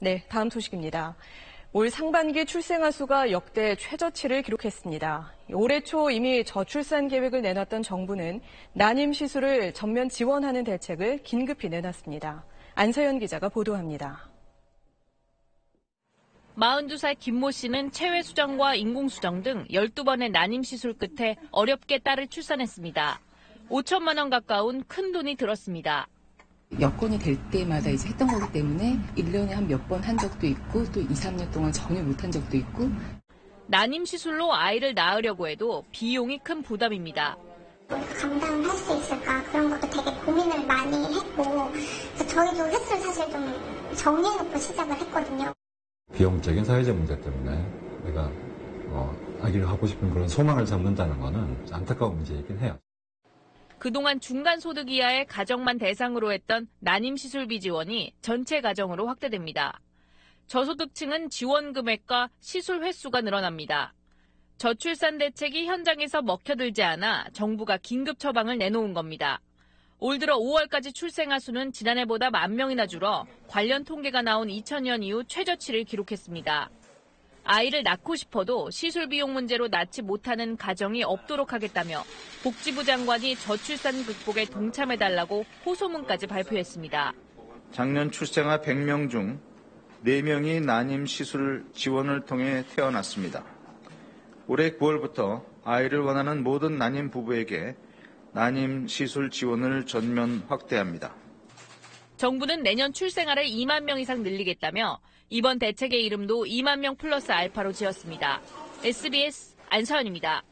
네, 다음 소식입니다. 올 상반기 출생아 수가 역대 최저치를 기록했습니다. 올해 초 이미 저출산 계획을 내놨던 정부는 난임 시술을 전면 지원하는 대책을 긴급히 내놨습니다. 안서연 기자가 보도합니다. 42살 김모 씨는 체외 수정과 인공 수정 등 12번의 난임 시술 끝에 어렵게 딸을 출산했습니다. 5천만 원 가까운 큰 돈이 들었습니다. 여건이 될 때마다 이제 했던 거기 때문에 1년에 한 몇 번 한 적도 있고 또 2, 3년 동안 전혀 못 한 적도 있고 난임 시술로 아이를 낳으려고 해도 비용이 큰 부담입니다. 감당할 수 있을까 그런 것도 되게 고민을 많이 했고 저희도 횟수를 사실 좀 정리해놓고 시작을 했거든요. 비용적인 사회적 문제 때문에 내가 어, 아기를 하고 싶은 그런 소망을 잡는다는 거는 안타까운 문제이긴 해요. 그동안 중간 소득 이하의 가정만 대상으로 했던 난임 시술비 지원이 전체 가정으로 확대됩니다. 저소득층은 지원 금액과 시술 횟수가 늘어납니다. 저출산 대책이 현장에서 먹혀들지 않아 정부가 긴급 처방을 내놓은 겁니다. 올 들어 5월까지 출생아 수는 지난해보다 만 명이나 줄어 관련 통계가 나온 2000년 이후 최저치를 기록했습니다. 아이를 낳고 싶어도 시술 비용 문제로 낳지 못하는 가정이 없도록 하겠다며 복지부 장관이 저출산 극복에 동참해달라고 호소문까지 발표했습니다. 작년 출생아 100명 중 4명이 난임 시술 지원을 통해 태어났습니다. 올해 9월부터 아이를 원하는 모든 난임 부부에게 난임 시술 지원을 전면 확대합니다. 정부는 내년 출생아를 2만 명 이상 늘리겠다며 이번 대책의 이름도 2만 명 플러스 알파로 지었습니다. SBS 안서연입니다.